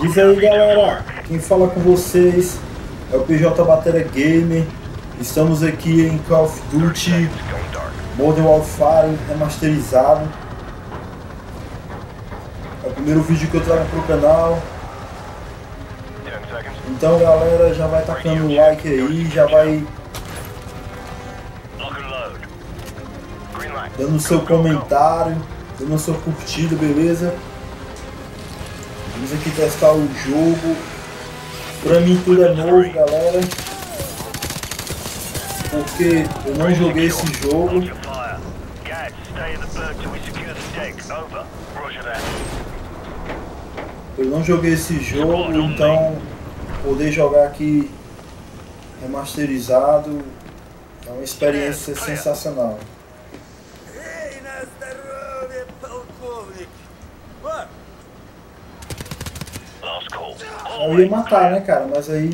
Diz aí galera, quem fala com vocês é o PJ Bateria Gamer. Estamos aqui em Call of Duty Modern Warfare remasterizado. É o primeiro vídeo que eu trago pro canal. Então galera, já vai tacando o like aí, já vai dando seu comentário, dando sua curtida, beleza? Vamos aqui testar o jogo. Pra mim tudo é novo, galera. Porque eu não joguei esse jogo. Eu não joguei esse jogo, então poder jogar aqui remasterizado é uma experiência sensacional. Eu ia matar, né, cara? Mas aí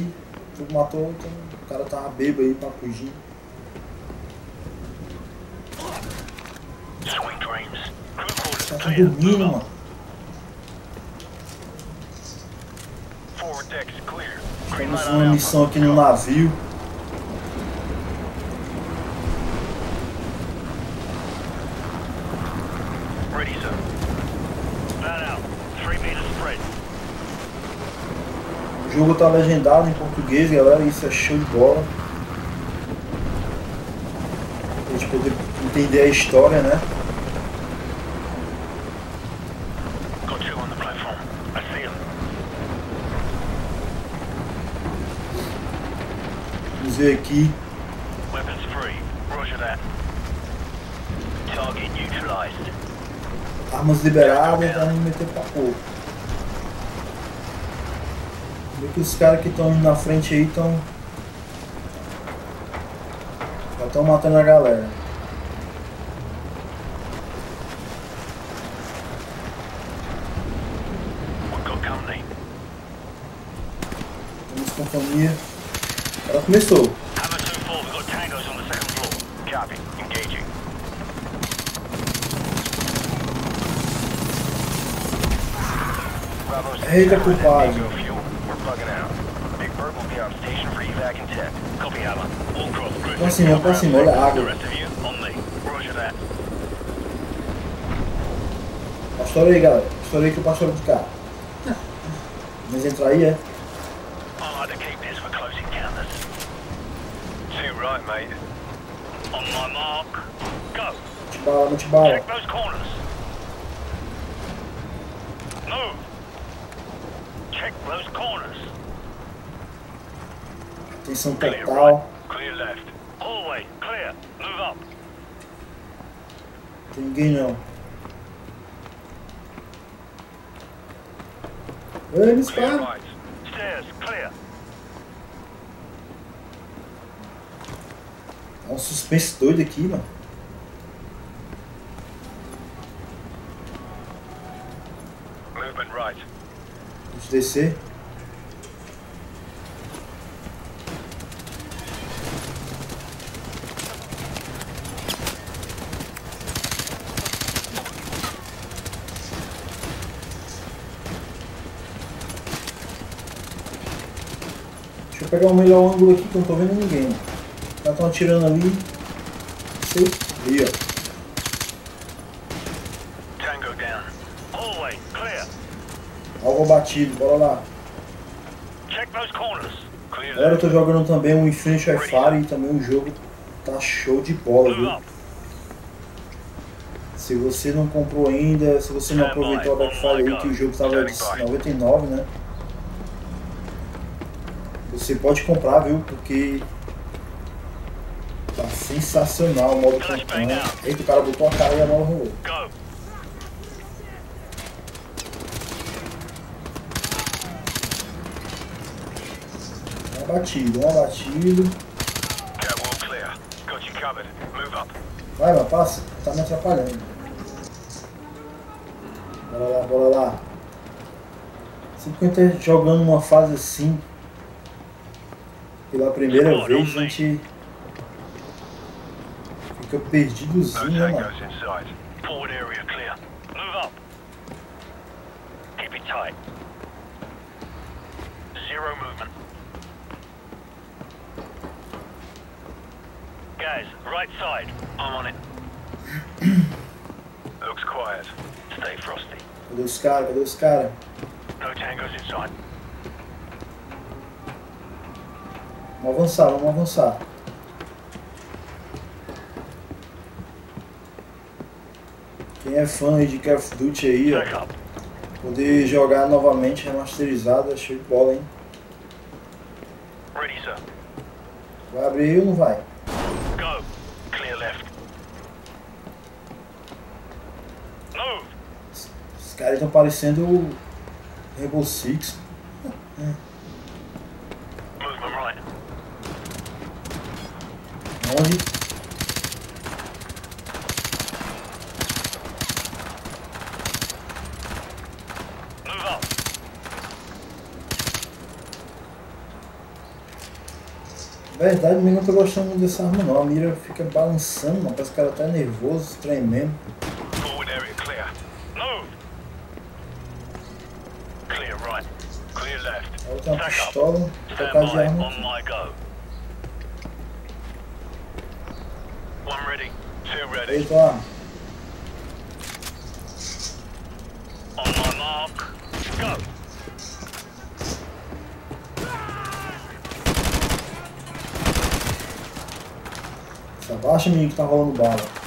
tu matou, então o cara tava bêbado aí pra fugir. Tá dormindo, mano. Temos uma missão aqui no navio. O jogo tá legendado em português, galera, isso é show de bola. Pra gente poder entender a história, né? Vamos ver aqui. Armas liberadas, vamos meter pra pouco. Que os caras que estão na frente aí estão. Já estão matando a galera. Temos companhia. Ela começou. Eita, culpado. Pra cima, pra cima, olha a água. Pastor aí, galera. Pastor aí que o pastor de cá. Vamos entrar aí, é? right, mate. On my mark, go. Multibala, multibala. Check those corners. Move. Check those corners. Atenção total. right, clear left. Hallway, clear. Move up. Tem ninguém não. Eles Clear param. clear. É um suspense doido aqui, mano. Descer. Deixa eu pegar o melhor ângulo aqui que eu não tô vendo ninguém. Os caras estão atirando ali. Sei. Aí, ó. Batido, bora lá. Galera, eu tô jogando também o Infinite Fire e também o jogo tá show de bola, viu? Se você não comprou ainda, se você não aproveitou a Black Friday aí, que o jogo estava de 99, né? Você pode comprar, viu? Porque tá sensacional o modo campanha. Eita, o cara botou a cara e a bola rolou. Go. Um abatido, um abatido. Catwalk clear. Got you covered. Move up. Vai, vai, passa. Tá me atrapalhando. Bora lá, bora lá. Sempre que a gente jogando uma fase assim, pela primeira vez, a gente fica perdidozinho, né, mano? tangos inside. Forward area clear. Move up. Keep it tight. Zero movement. Guys, right side. I'm on it. Looks quiet. Stay frosty. Cadê os caras? Cadê os caras? No tangos inside. Vamos avançar, vamos avançar. Quem é fã de Call of Duty aí, ó, poder jogar novamente remasterizado, é show de bola, hein? Ready, sir. Vai abrir ou não vai? Go. Clear left. Move. Estão parecendo o Rainbow Six. Move up. Verdade, mesmo não tô gostando muito dessa arma não. A mira fica balançando. Parece que cara tá nervoso, tremendo. Stand tocar de by. arma On my go. One ready. Two ready. On my mark. Go. Abaixa, menino, que tá rolando bala.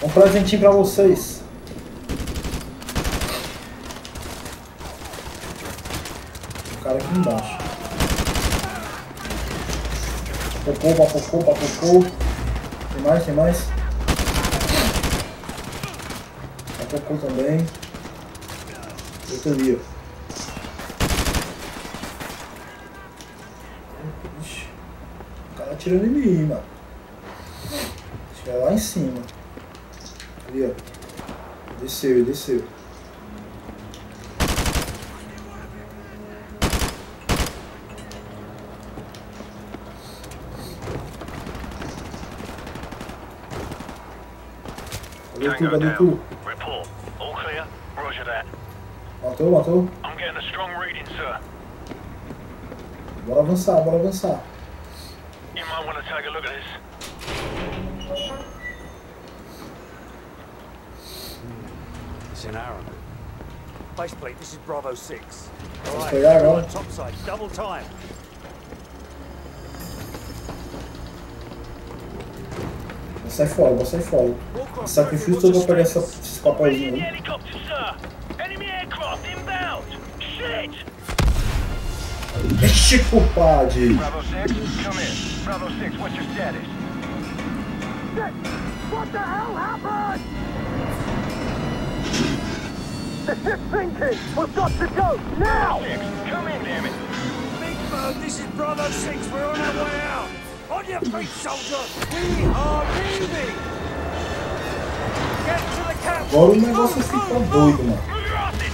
Um presentinho pra vocês. O cara aqui embaixo. Popô, papocô, papocô. Tem mais, tem mais? Papocô também. Outro ali, ó. O cara atirando em mim, mano. Acho que é lá em cima. Ali, ó. Desceu, desceu. Tu? Report. All clear? Roger that. Matou, matou? I'm getting a strong reading, sir. Bora avançar, bora avançar. You might want to take a look at this. It's an arrow. Baseplate, this is Bravo 6. All Let's right, go there, you're man. on top side, double time. Sair fora, vou sair fora. Sacrifício todo pra pegar essa, esses. Shit! Vixe, compadre! Bravo 6, come in. Bravo 6, what's your status? What the hell happened? The ship's sinking! We've got to go! Now! 6, come in, damn it. Big Bird, this is Bravo 6. We're on our way out. On your feet, soldier. We are leaving. Get to the camp. Agora o negócio fica doido, mano. Move your asses.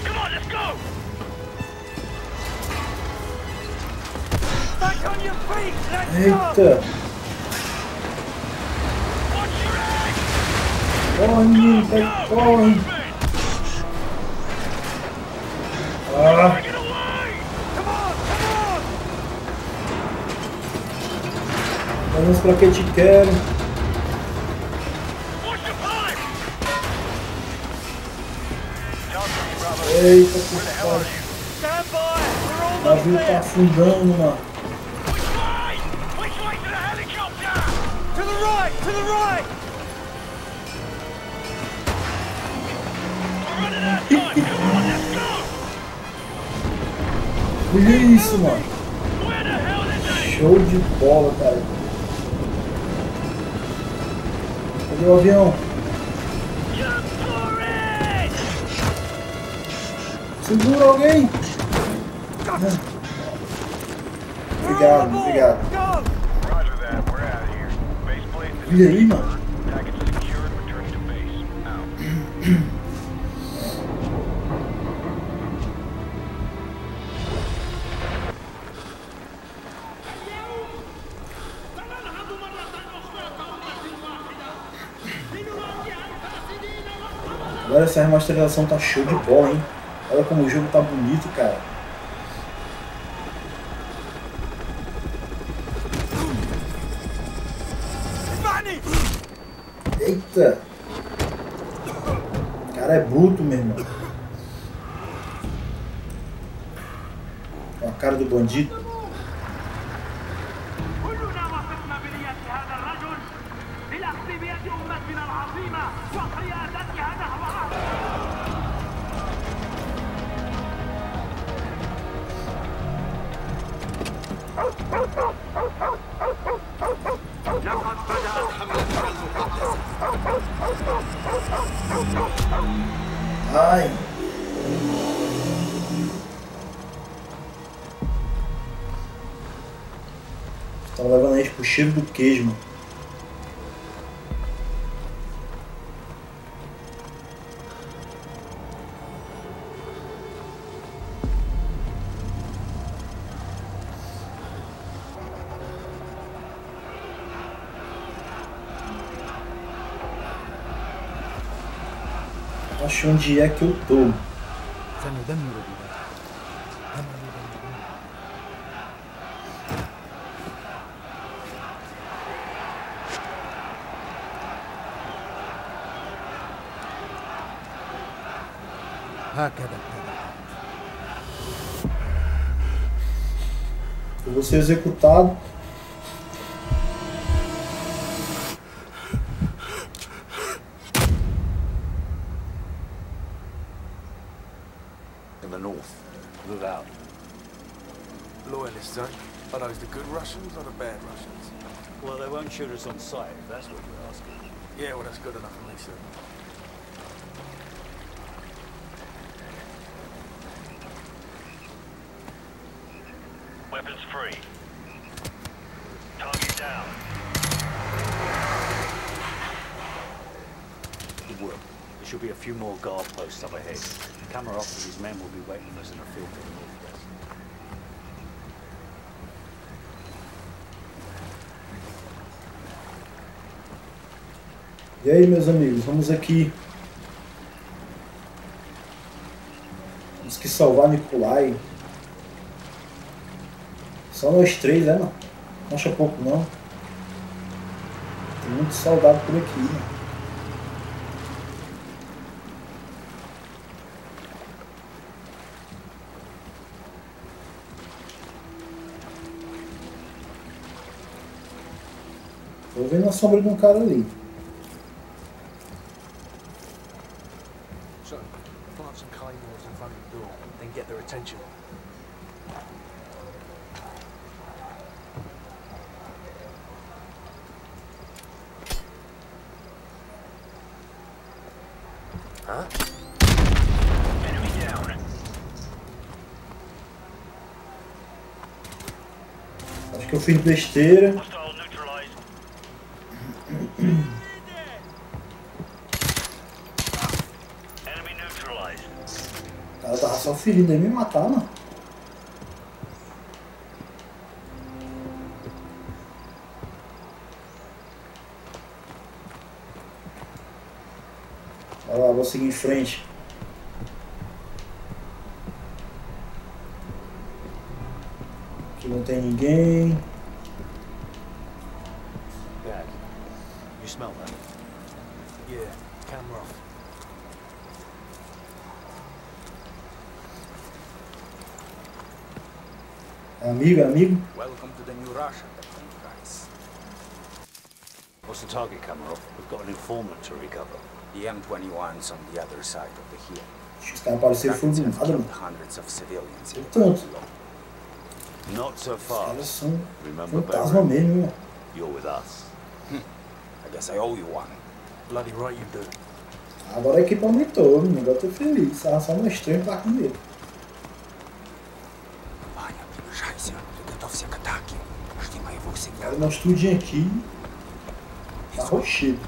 Come Ah, vamos pra que te quero. Eita, by. We're O navio tá afundando, mano. To the right, to the right. We're running out of time. Olha isso, mano. Show de bola, cara. Cadê o avião? Segura alguém! Obrigado, obrigado. ball. Go. Roger Agora essa remasterização tá show de bola, hein? Olha como o jogo tá bonito, cara. Eita! O cara é bruto, meu irmão. Com a cara do bandido. Tava levando a gente pro cheiro do queijo, mano. Acho onde é que eu tô. Você ser executado. In the north. Move out. Loyalists, eh? Are those the good Russians or the bad Russians? Well, they won't shoot us on sight, that's what you're asking. Yeah, well, that's good enough for me, sir. Weapons free. Target down. Good work. There should be a few more guard up ahead. And his men will be waiting for us in a field the. E aí, meus amigos, vamos aqui. Temos que salvar Nikolai. Só nós três, né, mano? Não acha pouco, não. Tem muito soldado por aqui, mano. Tô vendo a sombra de um cara ali. So, plant some claymores in front of the door, then get their attention. Enemy down. Acho que eu fiz besteira. Cara tava só ferido aí me matar, mano. Vai lá, vou seguir em frente. Aqui não tem ninguém. Dad, you smell that? Yeah, camera off. Amigo, amigo. Welcome to the new Russia, Price. What's the target, Kamarov? We've got an informant to recover. The M21's on the other side of the hill. Os caras do nada, mano. Tanto. Barcelona. Not so Os caras são Remember, fantasma mesmo, mano. You're with us. I guess I owe you one. Bloody right you do. Agora a equipe aumentou. Agora eu tô feliz. Tava só mostrando pra com medo. Cara, não estudem aqui. Tá rochedo.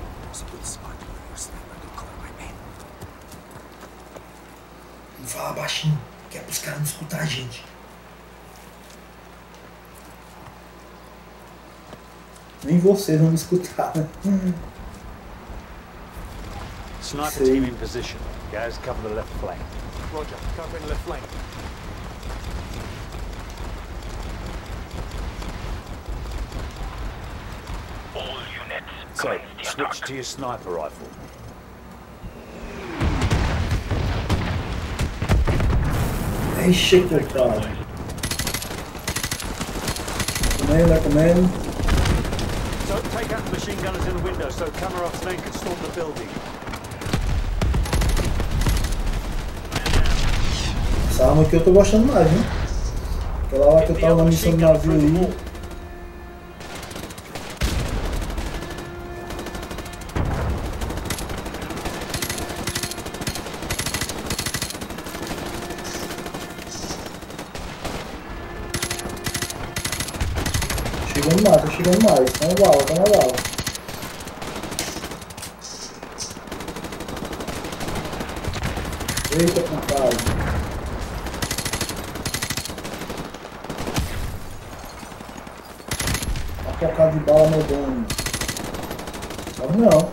Vou falar baixinho, que é pros caras não escutar a gente. Nem vocês vão me escutar. Né? Sniper team in position. Guys, cover the left flank. Roger, covering left flank. So, switch to your sniper rifle. Enche que cara. Comendo, é comendo. So, take out the machine gunners in the window so Kamarov's men can storm the building. Essa arma aqui eu tô gostando mais, hein? Aquela lá que eu tava na missão do navio aí. Chegando mais, tá chegando mais. Tá na bala, tá na bala. Eita, compadre. Tá focado de bala meu dono. Sabe não.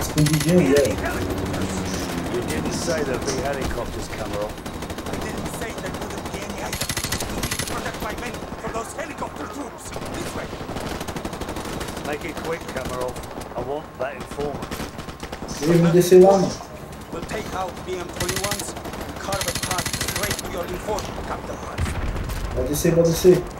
Escondidinho aí, é. You didn't say there'd be helicopters, Kamarov. Those helicopter troops. This way. Make it quick, Kamarov. I want that informant. Ei, vamos descer lá, mano. We'll take out BM-21s and carve a path straight to your informant, Captain Hans. Pode descer, pode descer.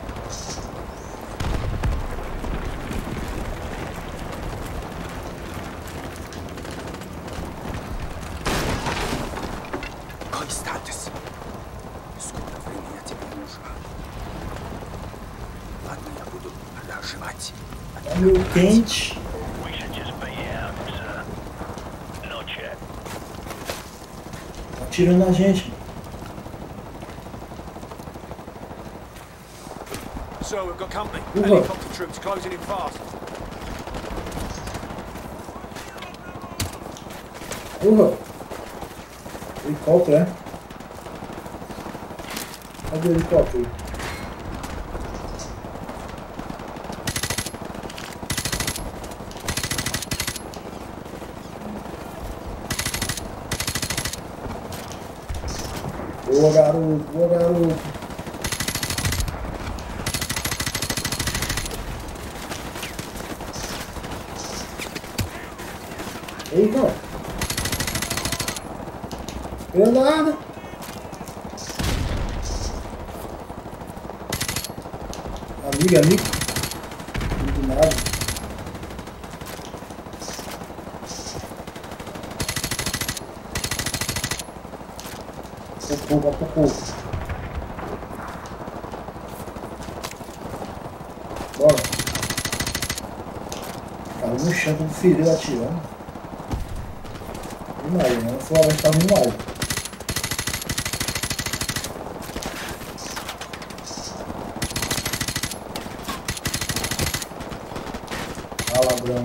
Yet. Tá atirando na gente. So we've got company. Helicopter troops closing in fast. Porra! Helicóptero, é? Cadê o helicóptero? Boa, garoto, boa, garoto. Eita! Granada! Amiga, amigo. Não do nada. Pouco, pouco, pouco. Bora. Cara, filho atirando. Demais, né? A floresta tá demais. Ah, ladrão.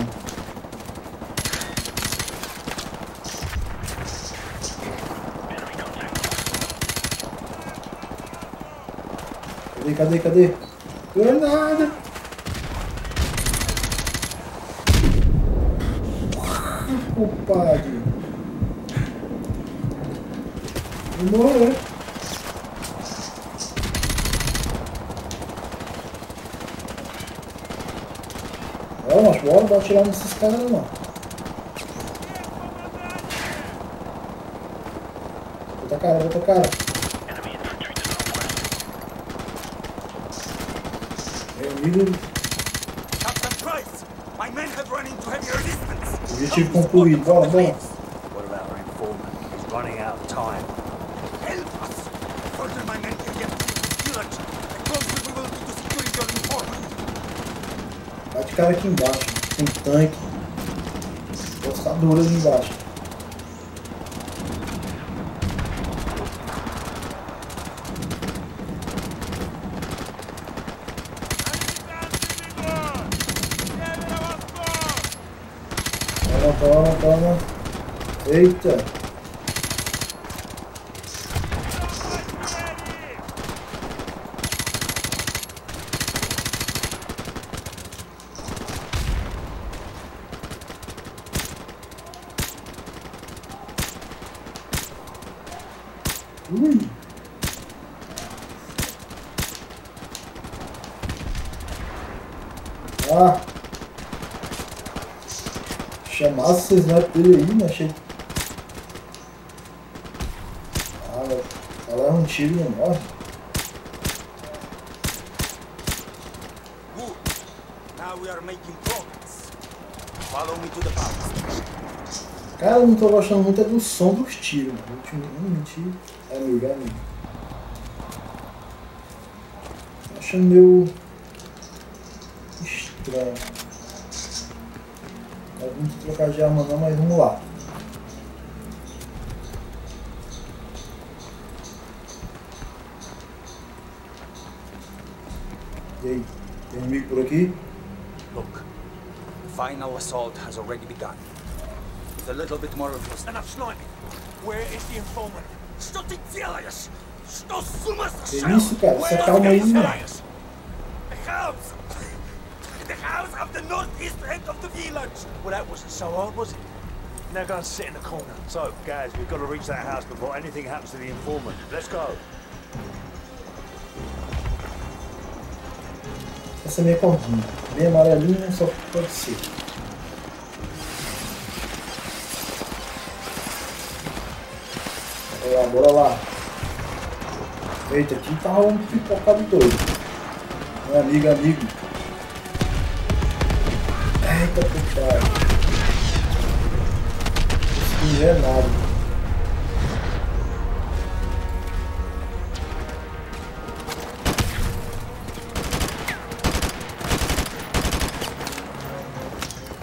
Cadê, cadê, cadê? Granada! Morrer. Ó, mas bora, não pode atirar nesses caras não. Outra cara, outra cara. Meu amigo, Captain Price, my men have run into heavy resistance. objetivo concluído. Bora, bora. What about our informant? He's running out of time. The further my men can get to this village, the closer we will to securing your informant. Bate cara aqui embaixo. Tem tanque. Ali embaixo. Toma, toma, toma. Eita. Ui. Ah. Chamasse esses snipers dele aí, né? Achei. Ah, ela é um tiro e não morre. Good. Now we are making progress. Follow me to the. Cara, eu não tô gostando muito é do som dos tiros, mano. Último- Hum, mentira. É amigo, é amigo. Tô achando meio. estranho. Não muito trocar de arma não, mas vamos lá. E aí, tem inimigo por aqui? Look, final assault has already begun. With a little bit more of your Enough sniping. Where is the informant? Что ты делаешь? Что с ума Que сошел? isso, cara? Se Where acalma aí, are these mano. guys? The house! The house of the northeast end of the village! Well, that wasn't so hard, was it? Now go and sit in the corner. So, guys, we've got to reach that house before anything happens to the informant. Let's go. Essa é minha cordinha. Bem amarelinha, só pode ser. Bora lá. Eita, aqui tá um pipocado doido. Meu amigo, amigo. Eita, puta. Isso não é nada.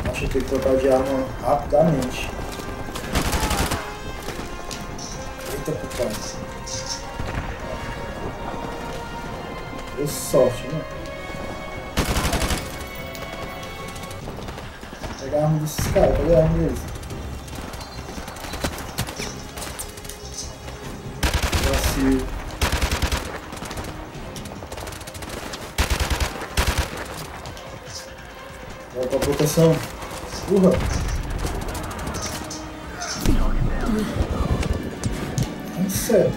Acho que tem que trocar de arma rapidamente. Puta. Deu sorte, né? Pegar a arma desses caras, cadê a arma deles? Vacilo. Volta a proteção. Urra! É sério.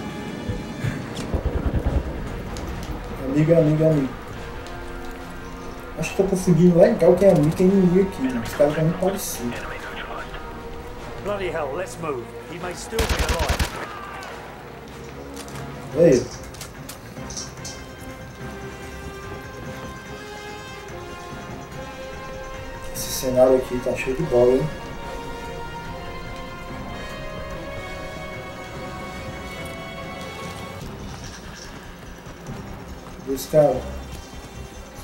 Amiga, amiga, amigo. Acho que tô confundindo legal quem é amigo e quem inimigo aqui, mano. Os caras estão muito parecidos. Bloody hell, let's move. He may still be alive. Esse cenário aqui tá cheio de bola, hein? Caras.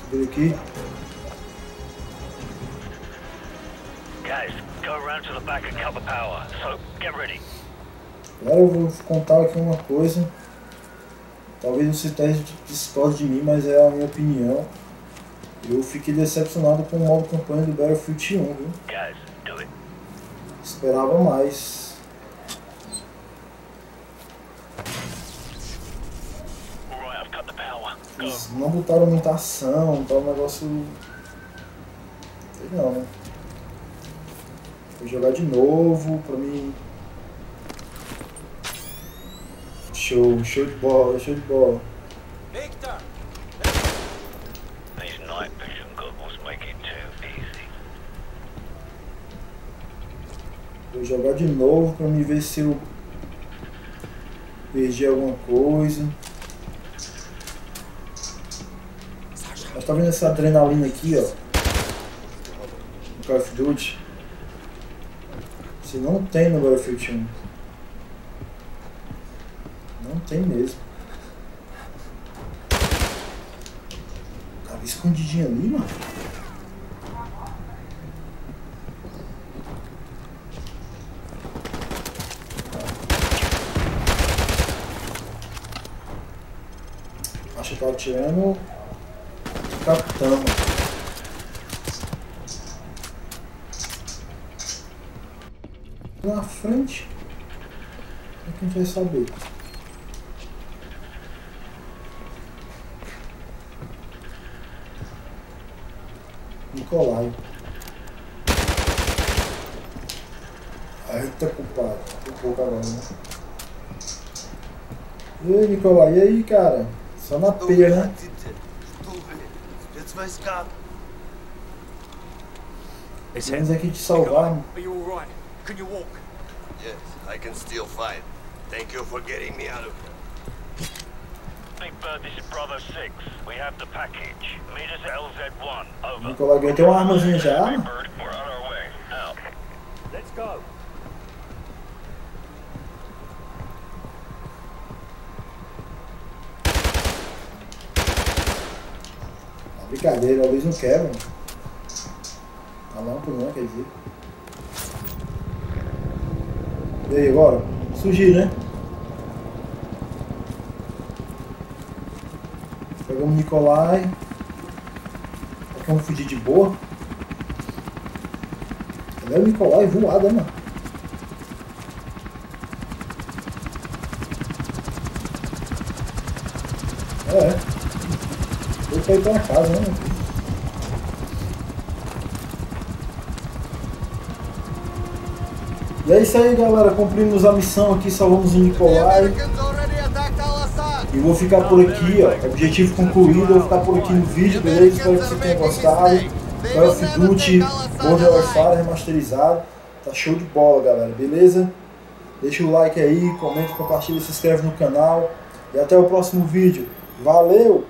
Subir aqui. Guys, go around to the back and cut the power. So, get ready. Agora eu vou contar aqui uma coisa. Talvez você esteja discorde de mim, mas é a minha opinião. Eu fiquei decepcionado com o modo campanha do Battlefield 1, viu? Guys, do it. Esperava mais. Alright, I've cut the power. Go. Eles não botaram muita ação, tá um negócio. Não, né? Vou jogar de novo pra mim. Show, show de bola, show de bola. Victor! These night vision goggles make it too easy. Vou jogar de novo pra me ver se eu perdi alguma coisa. Mas tá vendo essa adrenalina aqui, ó? No Call of Duty. Você não tem no Battlefield 1. Não tem mesmo. Tava escondidinho ali, mano. Acho que tava tirando capitão. Na frente. É que a gente vai saber? Nicolai. Eita, culpado. Um pouco agora, né? E aí, Nicolai, e aí, cara? Só na peia, né? It's him. aqui te salvar. Are you alright? Can you walk? Yes, I can still fight. Thank you for getting me out of here. Big Bird, this is Bravo 6. We have the package. Meet us at LZ1. Over. Nicolai ganhou até uma armazinha já. Big Bird, we're on our way. Out. Let's go. Brincadeira, a luz não quebra. A lâmpada não, quer dizer. E aí, agora? Surgir, né? Pegamos o Nicolai. Vamos fugir de boa. Cadê o Nicolai voado, né, mano? É. Pra casa, né? E é isso aí, galera. Cumprimos a missão aqui, salvamos o Nicolai. E vou ficar por aqui, ó. Objetivo concluído. Vou ficar por aqui no vídeo, beleza? Espero que você tenha gostado. Call of Duty Modern Warfare remasterizado. Tá show de bola, galera, beleza? Deixa o like aí, comenta, compartilha, se inscreve no canal. E até o próximo vídeo. Valeu!